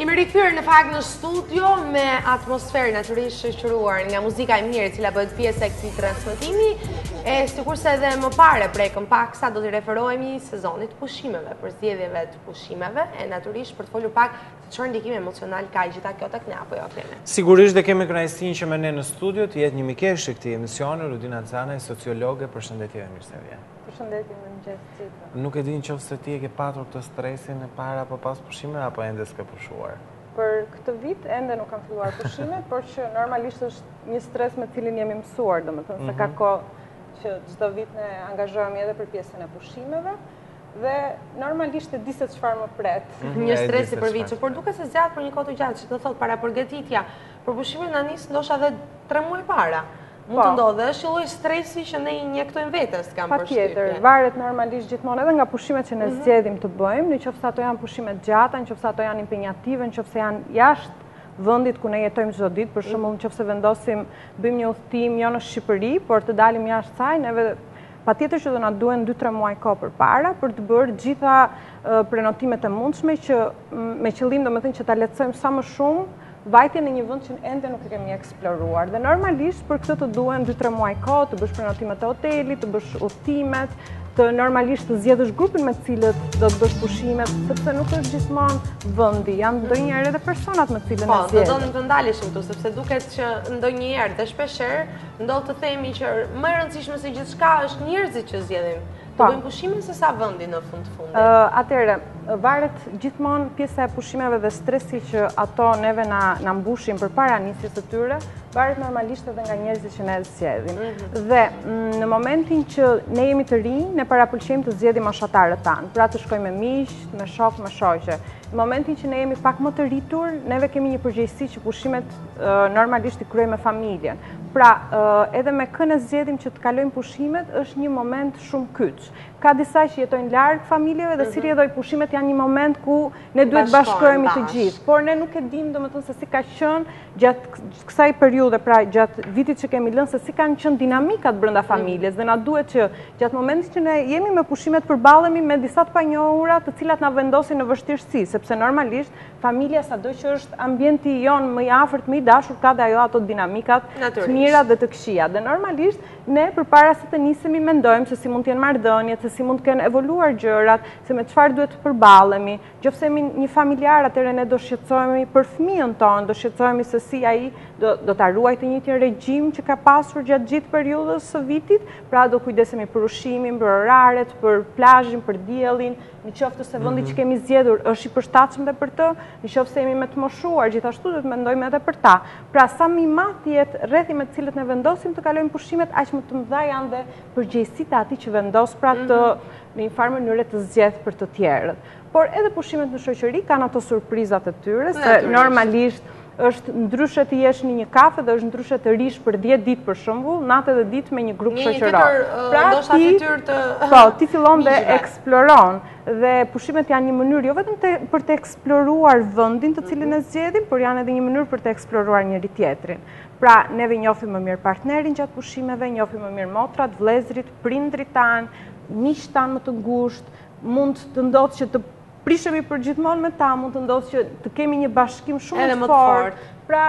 Jemi rikthyer në fakt në studio me atmosferë natyrisht shoqëruar nga muzika e mirë e cila bëhet pjesë e këtij transmetimi. E sikurse edhe më parë prekëm pak sa do t'i referohemi sezonit të pushimeve, përzgjedhjeve të pushimeve e natyrisht për të folur pak se çfarë ndikim emocional ka gjithë kjo tek ne apo jo kemi. Sigurisht dhe kemi kënaqësinë që me ne në studio të jetë një mikeshë e këtij emisioni Rudina Canaj, sociologe, përshëndetje dhe mirë se vjen. Përshëndetje, mirëmëngjes, si jeni? Nuk e di në qoftë se ti e ke patur këtë stresin e para apo pas pushimeve apo ende s'ke pushuar. Për këtë vit ende nuk kam filluar pushimet, por që normalisht është një stres me të cilin jemi mësuar, domethënë se ka mhm. kohë që çdo vit ne angazhohemi edhe për pjesën e pushimeve dhe normalisht e di se çfarë më pret. Mhm. Një stres i përvitshëm, por duket se zgjat për një kohë të gjatë, që do të thotë parapërgatitja, Për pushime nis ndoshta edhe 3 muaj para. Mund të po. ndodhë, është një lloj stresi që ne i injektojmë vetes, kam përshtypje. Patjetër, varet normalisht gjithmonë edhe nga pushimet që ne mhm. zgjedhim të bëjmë, në qoftë se ato janë pushime të gjata, në qoftë se ato janë impenjative, në qoftë se janë jashtë vendit ku ne jetojmë çdo ditë, për shembull në qoftë se vendosim të bëjmë një udhëtim, jo në Shqipëri, por të dalim jashtë saj, neve patjetër që do na duhen 2-3 muaj kohë përpara, për të bërë gjitha prenotimet e mundshme, që me qëllim domethënë që ta lehtësojmë sa më shumë, vajtjen në një vend që ende nuk e kemi eksploruar. Dhe normalisht për këto të duhen 2-3 muaj kohë, të bësh prenotimet e hotelit, të bësh udhëtimet, të normalisht të zgjedhësh grupin me të cilët do të bësh pushimet, sepse nuk është gjithmonë vendi, janë po. ndonjëherë edhe personat me të cilët po, e zgjedh. Po, do doja të ndaleshim këtu sepse duket që ndonjëherë dhe shpeshherë ndodh të themi që më e rëndësishme se gjithçka është njerëzit që zgjedhim Të bëjmë pushime sesa vendi në fund të fundit? Atëherë, varet gjithmonë pjesa e pushimeve dhe stresi që ato neve na mbushin përpara nisjes së tyre, varet normalisht edhe nga njerëzit që ne zgjedhim. Mhm. Dhe mm, në momentin që ne jemi të rinj, ne parapëlqejmë të zgjedhim moshatarët tanë, pra të shkojmë me miq, me shokë, me shoqe. Në momentin që ne jemi pak më të rritur, neve kemi një përgjegjësi që pushimet normalisht i kryejmë me familjen. Pra, edhe me kë ne zgjedhim që të kalojmë pushimet, është një moment shumë kyç. Ka disa që jetojnë larg familjeve dhe si mhm. rrjedhojë pushimet janë një moment ku ne duhet të bashkohemi të gjithë. Por ne nuk e dim domethënë se si ka qenë gjatë kësaj periudhe, pra gjatë vitit që kemi lënë, se si kanë qenë dinamikat brenda mhm. familjes dhe na duhet që gjatë momentit që ne jemi me pushime të përballemi me disa të panjohura të cilat na vendosin në vështirësi, sepse normalisht Familja sado që është ambienti jonë më i afërt, më i dashur, ka dhe ajo ato dinamikat e mira dhe të këqijat. Dhe normalisht ne përpara se të nisemi mendojmë se si mund të jenë marrëdhëniet, se si mund të kenë evoluar gjërat, se me çfarë duhet të përballemi. Në qoftë se jemi një familjar, atëherë ne do shqetësohemi për fëmijën tonë, do shqetësohemi se si ai do do ta ruajë të njëjtin regjim që ka pasur gjatë gjithë periudhës së vitit, pra do kujdesemi për ushqimin, për oraret, për plazhin, për diellin, Në qoftë se vëndi mhm. që kemi zgjedhur është i përshtatshëm dhe për të, në qoftë se jemi me të moshuar, gjithashtu do të mendojmë edhe për ta. Pra, sa më i madh të jetë rrethi me të cilët ne vendosim të kalojmë pushimet, aq më të mëdha janë dhe përgjegjësitë e atij që vendos pra të mhm. në një farë mënyre të zgjedhë për të tjerët. Por edhe pushimet në shoqëri kanë ato surprizat e tyre, se normalisht Është ndryshe të jesh në një kafe dhe është ndryshe të rrish për 10 ditë për shembull, natë dhe ditë me një grup shoqëror. Pra ti po ti fillon dhe eksploron dhe pushimet janë një mënyrë jo vetëm të, për të eksploruar vendin të cilin ne zgjedhim, por janë edhe një mënyrë për të eksploruar njëri-tjetrin. Pra neve njohim më mirë partnerin gjatë pushimeve, njohim më mirë motrat, vëllezërit, prindërit tanë, miqtë tanë më të ngushtë, mund të ndodhë që të Prishemi përgjithmonë me ta, mund të ndodhë që të kemi një bashkim shumë të fortë. Pra,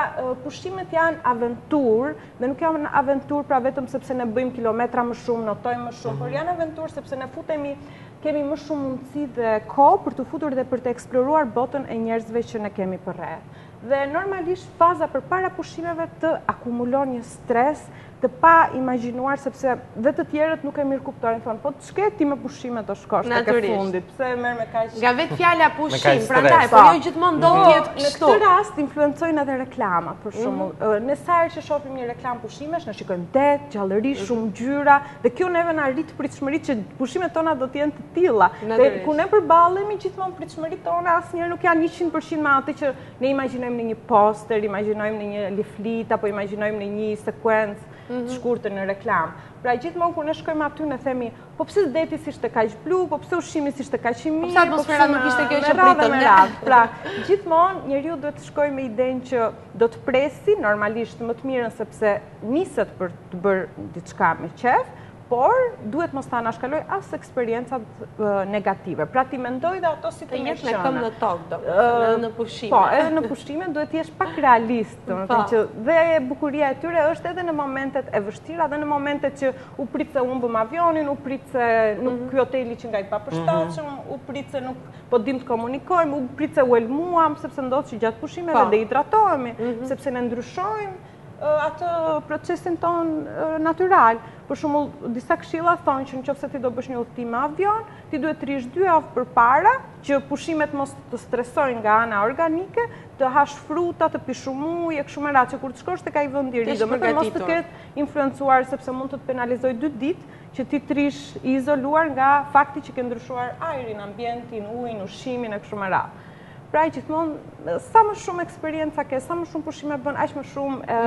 pushimet janë aventurë, dhe nuk janë aventurë pra vetëm sepse ne bëjmë kilometra më shumë, notojmë më shumë, por mhm. janë aventurë sepse ne futemi, kemi më shumë mundësi dhe kohë për t'u futur dhe për të eksploruar botën e njerëzve që ne kemi përreth. Dhe normalisht faza përpara pushimeve të akumulon një stres të paimagjinuar sepse dhe të tjerët nuk e mirëkuptojnë thonë po ç'ke ti me pushime do shkosh tek e fundit pse e merr me kaq nga vetë fjala pushim prandaj po jo gjithmonë do të jetë kështu në këtë rast influencojnë edhe reklamat për mhm. shembull ne sa herë që shohim një reklamë pushimesh ne shikojmë det gjallëri mhm. shumë ngjyra dhe kjo neve na rrit pritshmëritë që pushimet tona do të jenë të tilla dhe kur ne përballemi gjithmonë pritshmëritë tona asnjëherë nuk janë 100% me atë që Ne imagjinojmë në një poster, imagjinojmë në një liflit, apo imagjinojmë në një sekuencë të mhm. shkurtër në reklamë. Pra gjithmonë kur ne shkojmë aty ne themi, po pse deti s'ishte kaq blu, po pse ushqimi s'ishte kaq i mirë, po pse atmosfera nuk ishte kjo që pritëm ne. Pra gjithmonë njeriu duhet të shkojë me idenë që do të presi normalisht më të mirën sepse niset për të bërë diçka me qejf, por duhet mos të anashkalojë as eksperiencat negative. Pra t'i mendojë dhe ato si të mirëqëna. Të jesh me këmbë në tokë, domethënë në pushime. Po, edhe në pushime duhet të jesh pak realist, domethënë po. që dhe bukuria e tyre është edhe në momentet e vështira dhe në momentet që u prish se humbëm avionin, u prish se nuk mhm. ky hoteli qënka i papërshtatshëm, mhm. u prish se nuk po dim të komunikojmë, u prish se u helmuam, sepse ndodhë që gjatë pushimeve po. dehidratohemi, mhm. sepse ne ndryshojmë, atë procesin tonë natyral. Për shembull, disa këshilla thonë që në qoftë se ti do bësh një udhëtim me avion, ti duhet të rrish dy javë përpara, që pushimet mos të stresojnë nga ana organike, të hash fruta, të pish shumë ujë, e kështu me radhë, që kur të shkosh tek ai vënd i ri, domethënë mos të ketë influencuar, sepse mund të të penalizojë dy ditë, që ti të rrish i izoluar nga fakti që ke ndryshuar ajrin, ambientin, ujin, ushqimin, e kështu me radhë. Pra gjithmonë, sa më shumë eksperienca ke, sa më shumë pushime bën, aq më shumë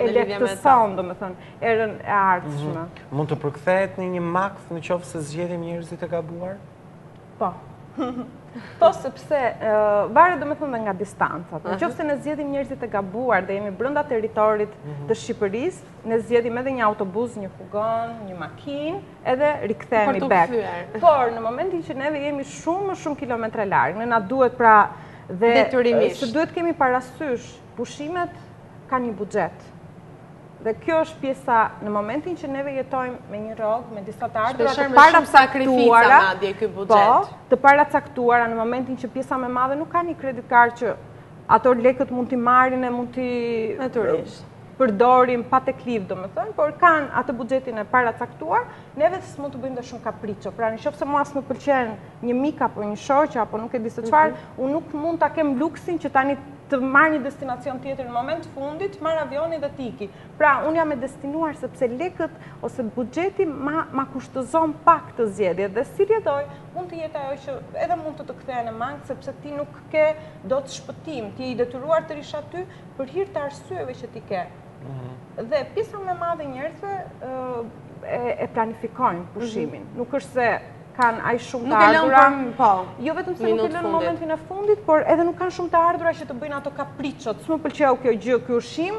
e lehtëson, domethënë, herën e ardhshme. Mhm. Mund të përkthehet në një makth në qoftë se zgjedhim njerëzit e gabuar? Po. Po, sepse, varet domethënë dhe nga distancat. Në qoftë se ne zgjedhim njerëzit e gabuar dhe jemi brenda territorit mhm. të Shqipërisë, ne zgjedhim edhe një autobus, një furgon, një makinë, edhe rikthehemi back. Por, në momentin që neve jemi shumë, shumë kilometra larg, ne na duhet pra dhe... Detyrimisht. Se duhet kemi parasysh, pushimet kanë një buxhet. Dhe kjo është pjesa, në momentin që neve jetojmë me një rrogë, me disa të ardhura, të paracaktuara, po, të paracaktuara, në momentin që pjesa më e madhe nuk ka një kredit kartë që ato lekët mund t'i marrin e mund t'i... Naturisht. përdorin pa të klivë, domethënë, por kanë atë buxhetin e paracaktuar, neve s'mund të bëjmë dhe shumë kapriço. Pra, në qoftë se mua s'më pëlqen një mik, apo një shoqe, apo nuk e di se çfarë, mhm. unë nuk mund ta kem luksin që tani të marr një destinacion tjetër në moment të fundit, marr avionin dhe të iki. Pra, unë jam e destinuar sepse lekët ose buxheti ma kushtëzon pak këtë zgjedhje dhe si rrjedhojë, mund të jetë ajo që edhe mund të të kthehet në makth, sepse ti nuk ke dot shpëtim, ti je i detyruar të rrish aty, për hir të arsyeve që ti ke. Dhe pjesa më e madhe e njerëzve e planifikojnë mhm. pushimin. Nuk është se kanë aq shumë të ardhura. Po, jo vetëm se nuk e lënë në momentin e fundit, por edhe nuk kanë shumë të ardhura që të bëjnë ato kapriçot. S'më pëlqeu kjo gjë, ky ushqim,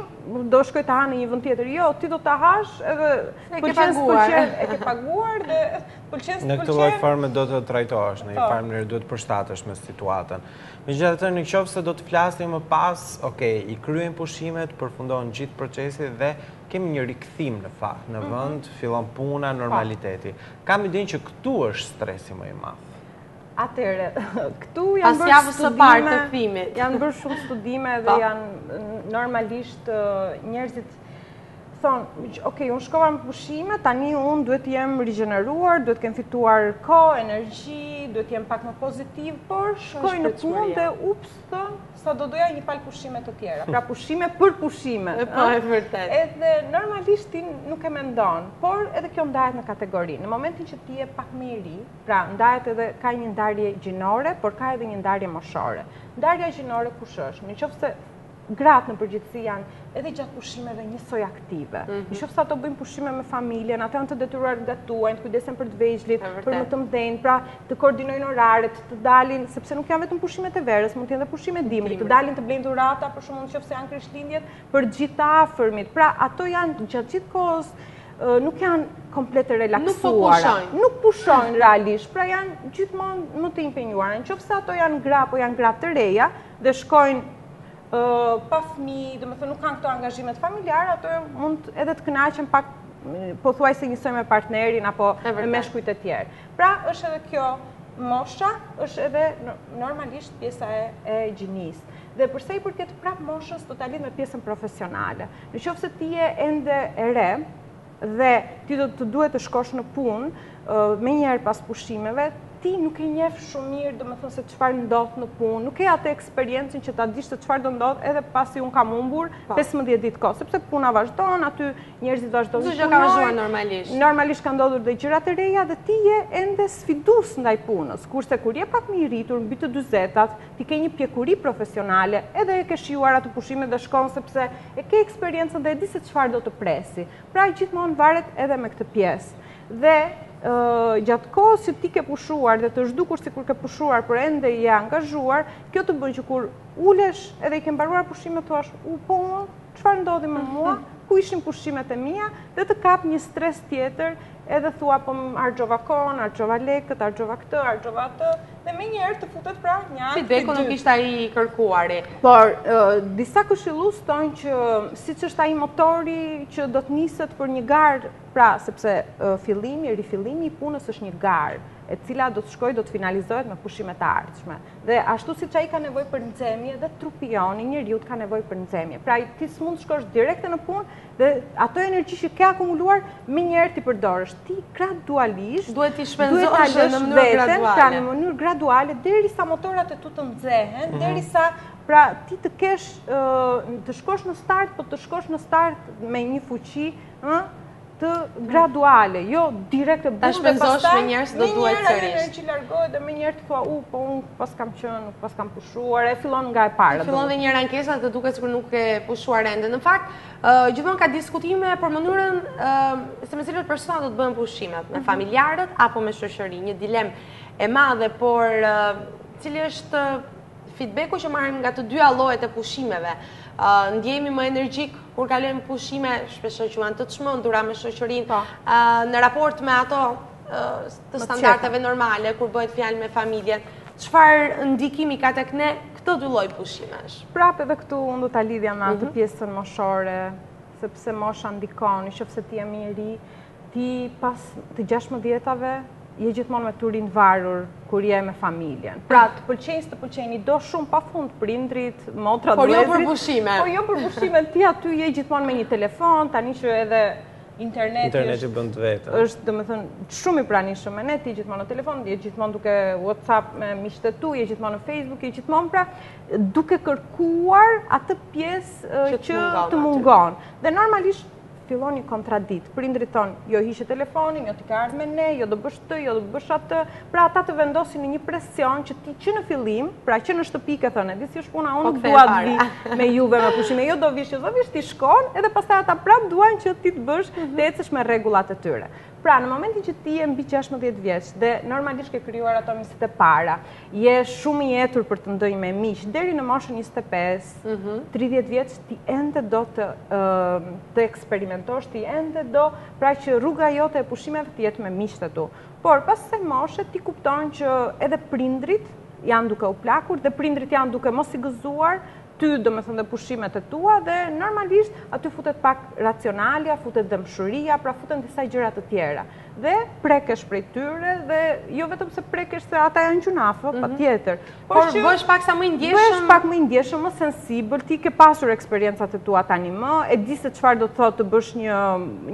do shkoj ta ha në një vend tjetër. Jo, ti do ta hash edhe e ke paguar, e ke paguar dhe pëlqen, pëlqen. Në këtë lloj forme do të trajtohesh, në një po. farë mënyrë duhet të përshtatesh me situatën. Megjithatë, në qoftë se do të flasim më pas, ok, i kryen pushimet, përfundon gjithë procesi dhe kemi një rikthim në fakt, në mhm. vend, fillon puna, po. normaliteti. Kam idenë që këtu është stresi më i madh. Atëherë, këtu janë bërë studime... së parë të kthimit. Janë bërë shumë studime dhe po. janë normalisht njerëzit thonë, ok, unë shkova në pushime, tani unë duhet të jem rigjeneruar, duhet të kem fituar kohë, energji, duhet të jem pak më pozitiv, por shkoj në punë dhe ups, thonë, sa do doja një palë pushime të tjera. Pra pushime për pushime. E po, e vërtetë. Edhe normalisht ti nuk e mendon, por edhe kjo ndahet në kategori. Në momentin që ti je pak më i ri, pra ndahet edhe ka një ndarje gjinore, por ka edhe një ndarje moshore. Ndarja gjinore kush është? Në qoftë se gratë në përgjithësi janë edhe gjatë pushimeve njësoj aktive. Mhm. Në qoftë se ato bëjnë pushime me familjen, ato janë të detyruara të gatuajnë, të kujdesen për të vegjlit, për më të mëdhenjtë, pra të koordinojnë oraret, të dalin, sepse nuk janë vetëm pushimet e verës, mund të jenë dhe pushime dimri, të dalin të blejnë dhurata, për shembull në qoftë se janë Krishtlindjet, për gjithë të afërmit. Pra ato janë gjatë gjithë kohës, nuk janë komplet të relaksuara. Nuk pushojnë realisht, pra janë gjithmonë më të impenjuara. Në qoftë se ato janë gra, apo janë gra të reja, dhe shkojnë pa fëmijë, domethënë nuk kanë këto angazhimet familjare, ato mund edhe të kënaqen pak pothuajse njësoj me partnerin apo me meshkujt e tjerë. Pra është edhe kjo mosha, është edhe normalisht pjesa e gjinisë. Dhe për sa i përket prap moshës, do ta lidh me pjesën profesionale. Në qoftë se ti je ende e re, dhe ti do të duhet të shkosh në punë menjëherë pas pushimeve, ti nuk e njeh shumë mirë, domethënë se çfarë ndodh në punë, nuk ke atë eksperiencën që ta dish se çfarë do ndodh edhe pasi unë kam humbur 15 po. ditë kohë, sepse puna vazhdon, aty njerëzit vazhdojnë të punojnë. Çdo gjë normalisht. Normalisht kanë ndodhur dhe gjëra të reja dhe ti je ende sfidues ndaj punës. Kurse kur je pak më i rritur mbi të 40-tat, ti ke një pjekuri profesionale, edhe e ke shijuar ato pushimet dhe shkon sepse e ke eksperiencën dhe e di se çfarë do të presi. Pra gjithmonë varet edhe me këtë pjesë. Dhe gjatë kohës që ti ke pushuar dhe të është dukur sikur ke pushuar por ende je e angazhuar, kjo të bën që kur ulesh edhe i ke mbaruar pushimet të thuash, u po më, çfarë ndodhi me mua, ku ishin pushimet e mia, dhe të kap një stres tjetër edhe thua po harxhova kohën, harxhova lekët, harxhova këtë, harxhova atë, dhe menjëherë të futet pra një anë të dytë. Si deku nuk ishte ai i kërkuari. Por, disa këshillues thonë që siç është ai motori që do të niset për një garë, pra sepse fillimi, rifillimi i punës është një garë, e cila do të shkojë, do të finalizohet me pushimet e ardhshme. Dhe ashtu siç ai ka nevojë për nxehje, dhe trupi jonë, i njeriut ka nevojë për nxehje. Pra, ti s'mund të shkosh direkt në punë, Dhe ato energji që ke akumuluar, menjëherë t'i përdorësh. Ti gradualisht duhet t'i shpenzosh në mënyrë graduale. Pra në mënyrë graduale, derisa motorat e tu të nxehen, mhm. derisa pra ti të kesh, të shkosh në start, po të shkosh në start me një fuqi, të graduale, jo direkt e bërë dhe pastaj, menjëherë do duhet sërish. Me që largohet dhe menjëherë ti thua, u, po unë paskam qenë, nuk paskam pushuar, e fillon nga e para. Fillon dhe një herë ankesa dhe duket sikur nuk ke pushuar ende. Në fakt, gjithmonë ka diskutime për mënyrën se me cilët persona do të bëhen pushimet, me mhm. familjarët apo me shoqëri, një dilem e madhe, por cili është feedback-u që marrim nga të dyja llojet e pushimeve. Ndihemi më energjikë kur kalojmë pushime, shpesh që janë të çmendura me shoqërinë, po. në raport me ato të standardeve normale kur bëhet fjalë me familjen. Çfarë ndikimi ka tek ne këto dy lloj pushimesh? Prapë edhe këtu unë do ta lidhja me atë pjesën moshore, sepse mosha ndikon, nëse ti je më i ri, ti pas të 16-tave je gjithmonë me turin varur kur je me familjen. Pra, të pëlqejnë, të pëlqejnë, i do shumë pa fund prindrit, motrat, vëllezërit. Por jo për pushime. Por jo për pushime, ti aty je gjithmonë me një telefon, tani që edhe interneti interneti bën të vetë. Është, domethënë, shumë i pranishëm me ne, ti gjithmonë në telefon, je gjithmonë duke WhatsApp me miqtë e tu, je gjithmonë në Facebook, je gjithmonë pra, duke kërkuar atë pjesë që të mungon. Dhe normalisht fillon një kontradiktë. Prindrit thonë, jo hiqe telefonin, jo ti ke ardhë me ne, jo do bësh këtë, jo do bësh atë. Pra ata të vendosin në një presion që ti që në fillim, pra që në shtëpi ke thënë, di si është puna, unë po, nuk dua të vi me juve me pushime, jo do vish, jo do vish, ti shkon, edhe pastaj ata prap duan që ti të bësh mhm. të ecësh me rregullat e tyre. Pra, në momentin që ti je mbi 16 vjeç dhe normalisht ke krijuar ato miqësitë e para, Je shumë i etur për të ndënjë me miq, deri në moshën 25, 30 vjeç ti ende do të të eksperimentosh, ti ende do, pra që rruga jote e pushimeve të jetë me miqtë e tu. Por pas kësaj moshe ti kupton që edhe prindrit janë duke u plakur dhe prindrit janë duke mos i gëzuar ty, domethënë dhe pushimet e tua, dhe normalisht aty futet pak racionalja, futet dhembshuria, pra futen disa gjëra të tjera. Dhe prekesh prej tyre, dhe jo vetëm se prekesh se ata janë gjynah, mhm. patjetër. Por që bëhesh paksa më i ndjeshëm? Bëhesh pak më i ndjeshëm, më sensibël, ti i ke pasur eksperiencat e tua tanimë, e di se çfarë do të thotë të bësh një,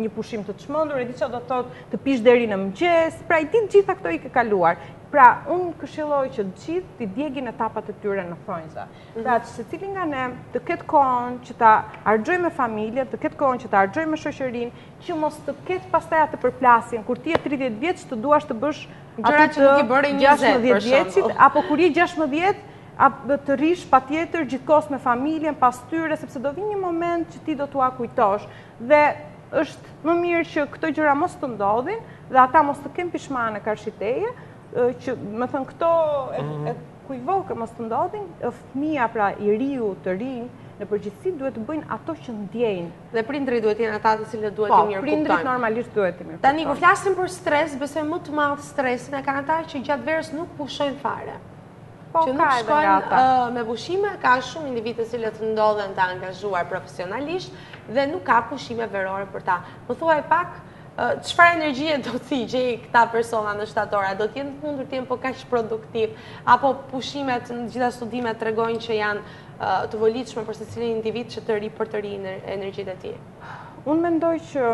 një pushim të të çmendur, e di ça do të thotë të pish deri në mëngjes, pra ti të gjitha këto i ke kaluar. Pra, unë këshilloj që gjithë t'i djegin etapat e tyre në thonjëza. Pra që secili nga ne të ketë kohën që ta harxhojë me familjen, të ketë kohën që ta harxhojë me shoqërinë, që mos të ketë pastaj atë përplasjen, kur ti je 30 vjeç të duash të bësh atë të 16 vjeçit, apo kur je 16, të rrish patjetër gjithë kohës me familjen, pas tyre, sepse do vijë një moment që ti do t'ua kujtosh. Dhe është më mirë që këto gjëra mos të ndodhin, dhe ata mos të kenë pishmane karshi teje, domethënë këto... Mhm. Kuivoke mos të ndodhin, fëmija pra i riu, të rinjtë, në përgjithësi duhet të bëjnë ato që ndjejnë. Dhe prindërit duhet të jenë ata të cilët duhet të mirëkuptojnë. Po, prindërit normalisht duhet të mirëkuptojnë. Tani, kur flasim për stres, besoj më të madh stresin e kanë ata që gjatë verës nuk pushojnë fare. Po, që nuk shkojnë me pushime, ka shumë individë të cilët ndodhen të angazhuar profesionalisht dhe nuk ka pushime verore për ta. Më thuaj pak, Çfarë energjie do t'i gjejë këta persona në shtator? A do të jenë të mundur të jenë po kaq produktivë? Apo pushimet, në të gjitha studimet tregojnë që janë të volitshme për secilin individ që të ripërtërijë energjitë e tij? Unë mendoj që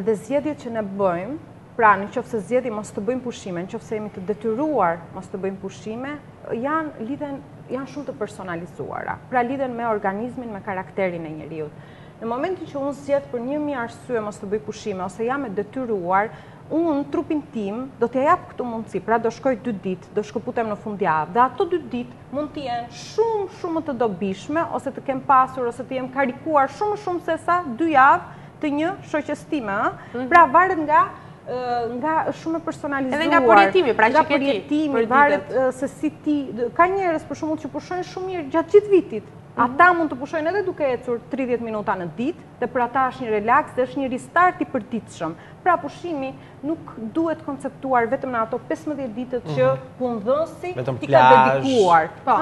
edhe zgjedhjet që ne bëjmë, pra në qoftë se zgjedhim mos të bëjmë pushime, në qoftë se jemi të detyruar mos të bëjmë pushime, janë lidhen janë shumë të personalizuara. Pra lidhen me organizmin, me karakterin e njeriut. Në momentin që unë zgjedh për 1000 arsye mos të bëj pushime ose jam e detyruar, unë trupin tim do t'ia jap këtë mundësi, pra do shkoj dy ditë, do shkëputem në fundjavë dhe ato dy ditë mund të jenë shumë shumë më të dobishme ose të kem pasur ose të jem karikuar shumë më shumë se sa dy javë të një shoqes time, ëh. Mm -hmm. Pra varet nga nga është shumë e personalizuar. Edhe nga përjetimi, pra që ke ti. Përjetimi, varet se si ti, ka njerëz për shembull që pushojnë shumë mirë gjatë gjithë vitit, Ata mund të pushojnë edhe duke ecur 30 minuta në ditë dhe për ata është një relaks dhe është një restart i përditshëm. Pra pushimi nuk duhet konceptuar vetëm në ato 15 ditët që mhm. punëdhënësi t'i ka dedikuar. Po.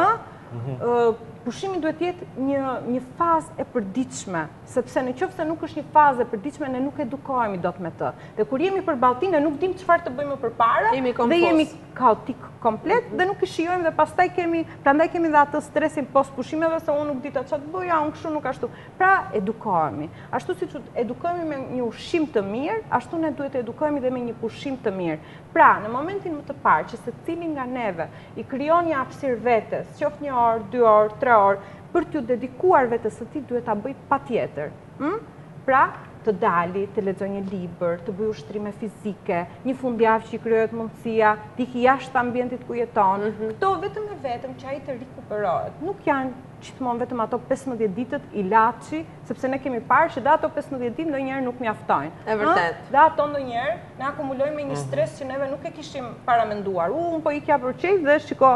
Mhm. Pushimi duhet të jetë një një fazë e përditshme Sepse në qoftë se nuk është një fazë e përditshme, ne nuk edukohemi dot me të. Dhe kur jemi përballë tij, ne nuk dimë çfarë të bëjmë më përpara dhe jemi kaotikë komplet dhe nuk i shijojmë dhe pastaj kemi, prandaj kemi dhe atë stresin post pushimeve se unë nuk dita çfarë të bëja, unë kështu nuk ashtu. Pra, edukohemi. Ashtu siç edukohemi me një ushqim të mirë, ashtu ne duhet të edukohemi dhe me një pushim të mirë. Pra, në momentin më të parë që secili nga neve i krijon një hapësirë vetes, qoftë një orë, dy orë, tre orë, për t'iu dedikuar vetes së tij duhet ta bëjë patjetër. Hm? Pra, të dali, të lexojë një libër, të bëjë ushtrime fizike, një fundjavë që i krijohet mundësia, të iki jashtë ambientit ku jeton. Mhm. Këto vetëm e vetëm që ai të rikuperohet. Nuk janë gjithmonë vetëm ato 15 ditët ilaçi, sepse ne kemi parë që dhe ato 15 ditë ndonjëherë nuk mjaftojnë. E vërtetë. Dhe ato ndonjëherë na akumulojnë me një mhm. stres që neve nuk e kishim paramenduar. U, unë po ikja për qejf dhe shiko,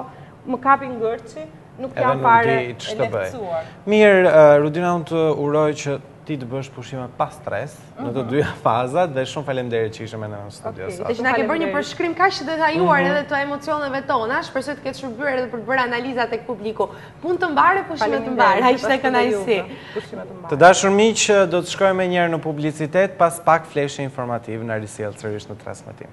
më kapi ngërçi, nuk jam fare e lehtësuar. Mirë, Rudina, unë të uroj që ti të bësh pushime pa stres, në të dyja fazat dhe shumë falemderit që ishe me ne në studio okay. sot. Dhe që na ke bërë një përshkrim kaq të detajuar mhm. edhe të emocioneve tona, shpresoj të ketë shërbyer edhe për të bërë analiza te publiku. Punë të mbarë e pushime të mbarë, ha ishte kënaqësi. Të dashur miq do të shkojmë menjëherë në publicitet, pas pak fleshi informativ na risjell sërish në transmitim.